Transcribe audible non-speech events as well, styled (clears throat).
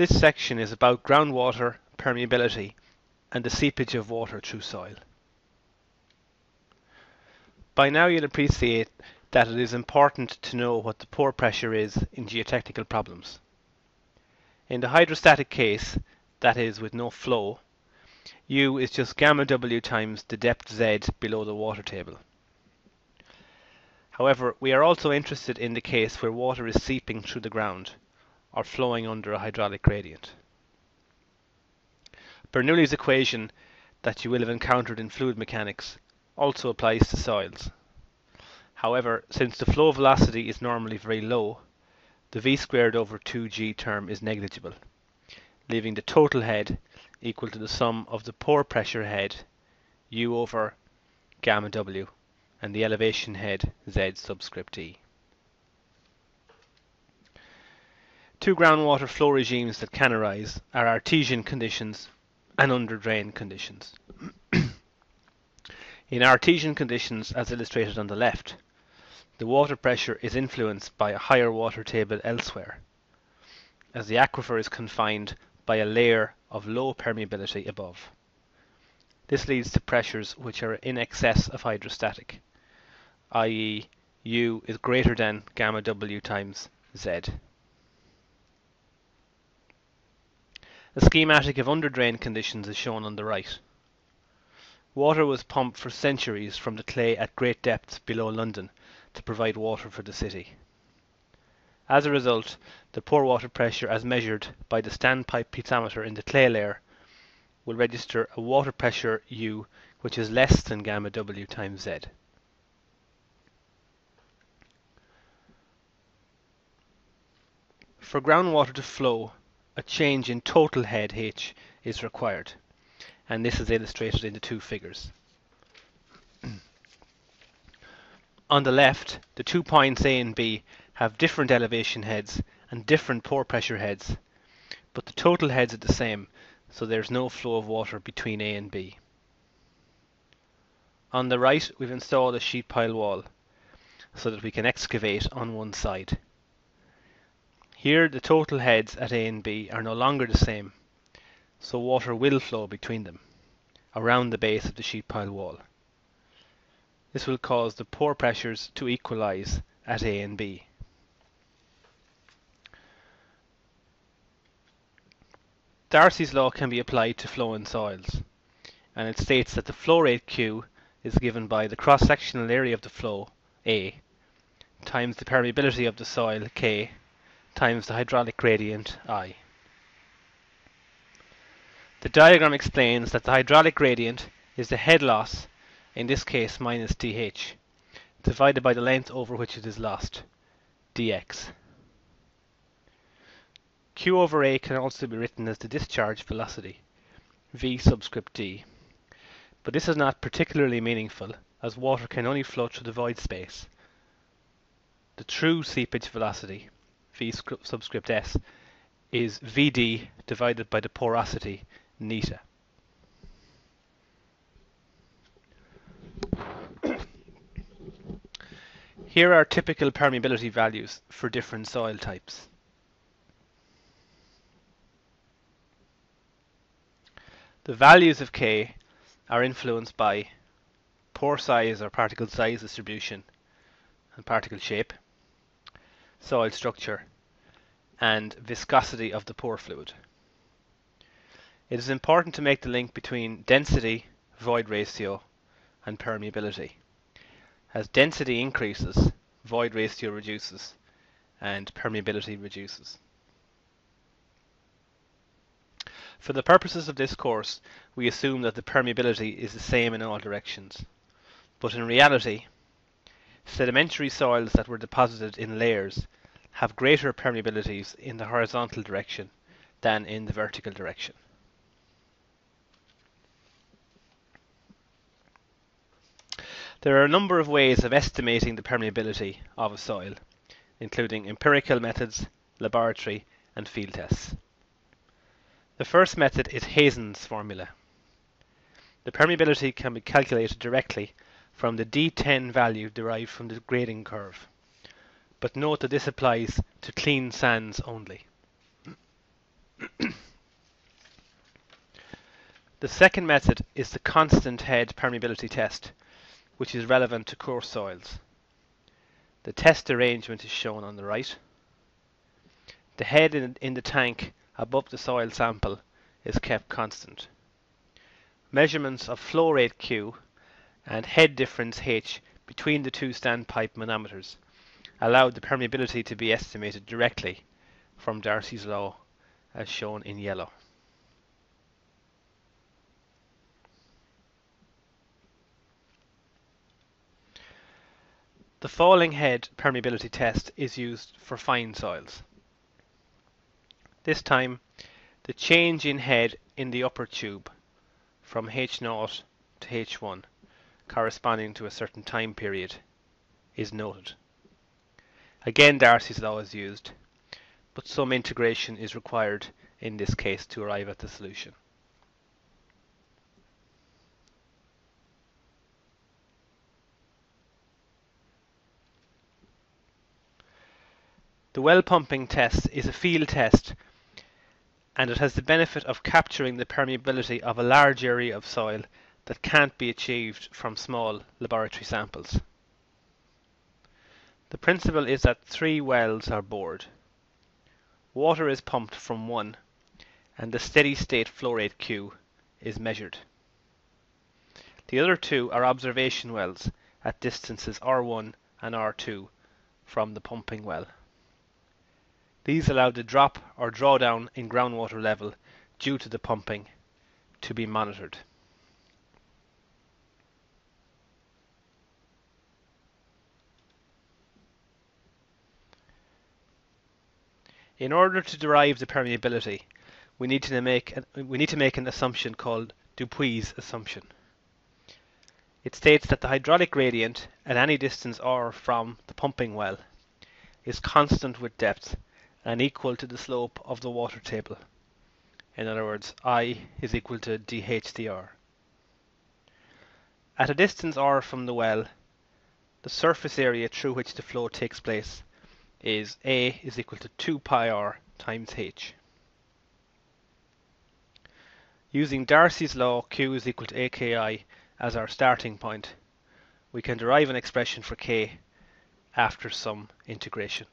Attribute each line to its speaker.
Speaker 1: This section is about groundwater permeability and the seepage of water through soil. By now you'll appreciate that it is important to know what the pore pressure is in geotechnical problems. In the hydrostatic case, that is with no flow, U is just gamma W times the depth Z below the water table. However, we are also interested in the case where water is seeping through the ground or flowing under a hydraulic gradient. Bernoulli's equation that you will have encountered in fluid mechanics also applies to soils. However, since the flow velocity is normally very low, the v squared over 2g term is negligible, leaving the total head equal to the sum of the pore pressure head u over gamma w and the elevation head z subscript e. Two groundwater flow regimes that can arise are artesian conditions and under drain conditions. (clears throat) In artesian conditions, as illustrated on the left, the water pressure is influenced by a higher water table elsewhere, as the aquifer is confined by a layer of low permeability above. This leads to pressures which are in excess of hydrostatic, i.e. U is greater than gamma W times Z. A schematic of underdrain conditions is shown on the right. Water was pumped for centuries from the clay at great depths below London to provide water for the city. As a result, the pore water pressure as measured by the standpipe piezometer in the clay layer will register a water pressure U which is less than gamma W times Z. For groundwater to flow, a change in total head H is required, and this is illustrated in the two figures. (clears throat) On the left, the two points A and B have different elevation heads and different pore pressure heads, but the total heads are the same, so there is no flow of water between A and B. On the right, we've installed a sheet pile wall so that we can excavate on one side. Here, the total heads at A and B are no longer the same, so water will flow between them, around the base of the sheet pile wall. This will cause the pore pressures to equalize at A and B. Darcy's law can be applied to flow in soils, and it states that the flow rate Q is given by the cross-sectional area of the flow, A, times the permeability of the soil, K, times the hydraulic gradient, I. The diagram explains that the hydraulic gradient is the head loss in this case minus dh, divided by the length over which it is lost, dx. Q over A can also be written as the discharge velocity, v subscript d. But this is not particularly meaningful, as water can only flow through the void space. The true seepage velocity, v subscript s, is vd divided by the porosity, neta. (coughs) Here are typical permeability values for different soil types. The values of K are influenced by pore size or particle size distribution and particle shape, soil structure, and viscosity of the pore fluid. It is important to make the link between density, void ratio, and permeability. As density increases, void ratio reduces and permeability reduces. For the purposes of this course, we assume that the permeability is the same in all directions. But in reality, sedimentary soils that were deposited in layers have greater permeabilities in the horizontal direction than in the vertical direction. There are a number of ways of estimating the permeability of a soil, including empirical methods, laboratory and field tests. The first method is Hazen's formula. The permeability can be calculated directly from the D10 value derived from the grading curve. But note that this applies to clean sands only. the second method is the constant head permeability test, which is relevant to coarse soils. The test arrangement is shown on the right. The head in, in the tank above the soil sample is kept constant. Measurements of flow rate Q and head difference H between the two standpipe manometers allowed the permeability to be estimated directly from Darcy's law as shown in yellow. The falling head permeability test is used for fine soils. This time, the change in head in the upper tube from H0 to H1 corresponding to a certain time period is noted. Again Darcy's law is used, but some integration is required in this case to arrive at the solution. The well pumping test is a field test and it has the benefit of capturing the permeability of a large area of soil that can't be achieved from small laboratory samples. The principle is that three wells are bored. Water is pumped from one and the steady state flow rate Q is measured. The other two are observation wells at distances R1 and R2 from the pumping well. These allow the drop or drawdown in groundwater level due to the pumping to be monitored. In order to derive the permeability, we need to make we need to make an assumption called Dupuit assumption. It states that the hydraulic gradient at any distance r from the pumping well is constant with depth and equal to the slope of the water table. In other words, I is equal to dHdr. At a distance r from the well, the surface area through which the flow takes place is A is equal to 2 pi r times h. Using Darcy's law, Q is equal to AKI as our starting point, we can derive an expression for K after some integration.